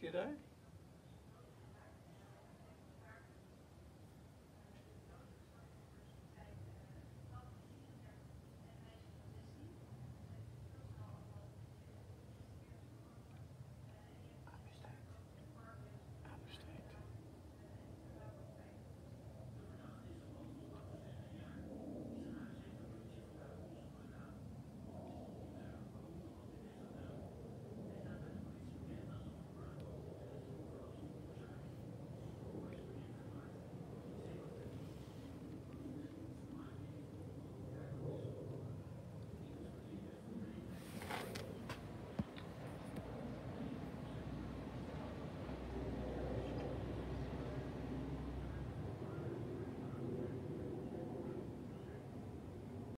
you know?